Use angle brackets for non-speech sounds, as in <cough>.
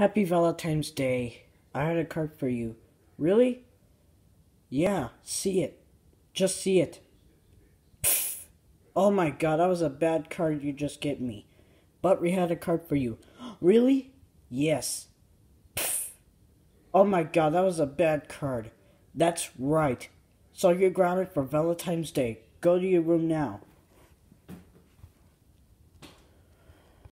Happy Valentine's Day. I had a card for you. Really? Yeah, see it. Just see it. Pfft. Oh my god, that was a bad card you just get me. But we had a card for you. <gasps> Really? Yes. Pfft. Oh my god, that was a bad card. That's right. So you're grounded for Valentine's Day. Go to your room now.